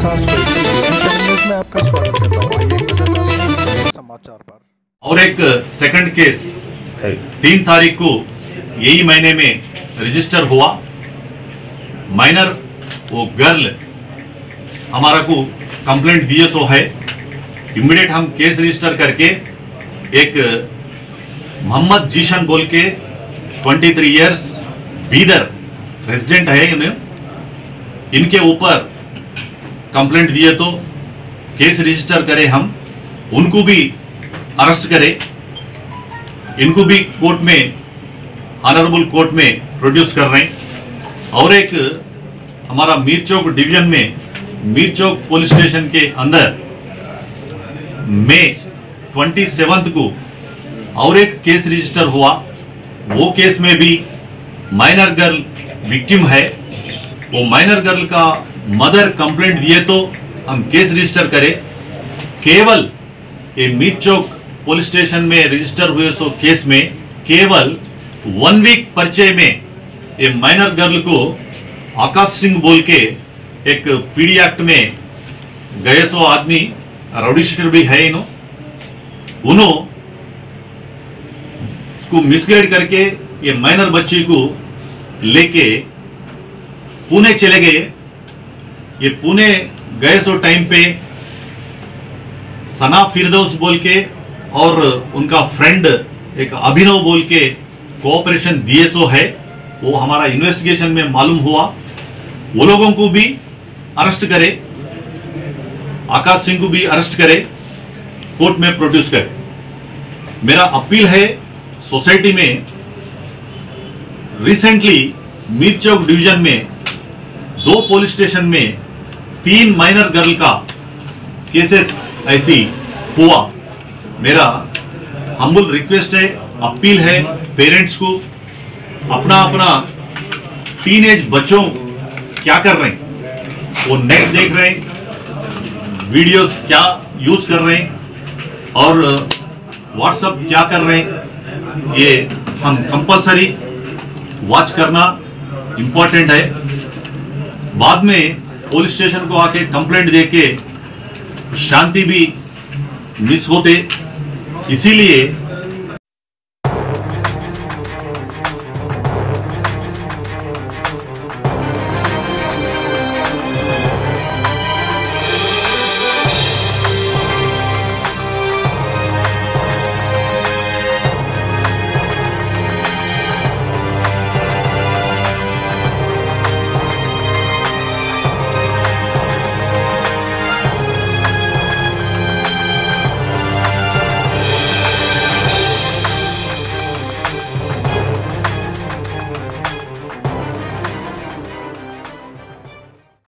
मैं आपका स्वागत करता हूँ। समाचार पर। और एक सेकंड केस तीन तारीख को यही महीने में रजिस्टर हुआ माइनर वो गर्ल हमारा को कंप्लेंट दिए सो है। इमीडिएट हम केस रजिस्टर करके एक मोहम्मद जीशन बोल के 23 इयर्स बीदर रेजिडेंट है इन्हें इनके ऊपर कंप्लेंट दिए तो केस रजिस्टर करें हम, उनको भी अरेस्ट करें। इनको भी कोर्ट में ऑनरेबल कोर्ट में प्रोड्यूस कर रहे हैं। और एक हमारा मीर चौक डिवीज़न में, मीर चौक पुलिस स्टेशन के अंदर मई ट्वेंटी को और एक केस रजिस्टर हुआ। वो केस में भी माइनर गर्ल विक्टिम है। वो माइनर गर्ल का मदर कंप्लेंट दिए तो हम केस रजिस्टर करें। केवल ये मीर चौक पुलिस स्टेशन में रजिस्टर हुए सो केस में, केवल वन वीक परिचय में ये माइनर गर्ल को आकाश सिंह बोल के एक पीडी एक्ट में गए सो आदमी राउडी शीटर भी है इनो उन्हों को मिसगाइड करके ये माइनर बच्ची को लेके पुणे चले गए। ये पुणे गए सो टाइम पे सना फिरदौस बोल के और उनका फ्रेंड एक अभिनव बोल के कोऑपरेशन दिए सो है, वो हमारा इन्वेस्टिगेशन में मालूम हुआ। वो लोगों को भी अरेस्ट करे, आकाश सिंह को भी अरेस्ट करे कोर्ट में प्रोड्यूस करे। मेरा अपील है सोसाइटी में रिसेंटली मीर चौक डिवीज़न में, दो पुलिस स्टेशन में तीन माइनर गर्ल का केसेस ऐसी हुआ। मेरा हम्बुल रिक्वेस्ट है अपील है पेरेंट्स को, अपना अपना टीनेज बच्चों क्या कर रहे हैं? वो नेट देख रहे हैं वीडियोस क्या यूज़ कर रहे हैं, और व्हाट्सएप क्या कर रहे हैं? ये हम कंपलसरी वॉच करना इंपॉर्टेंट है। बाद में पुलिस स्टेशन को आके कंप्लेंट देके शांति भी मिस होते। इसीलिए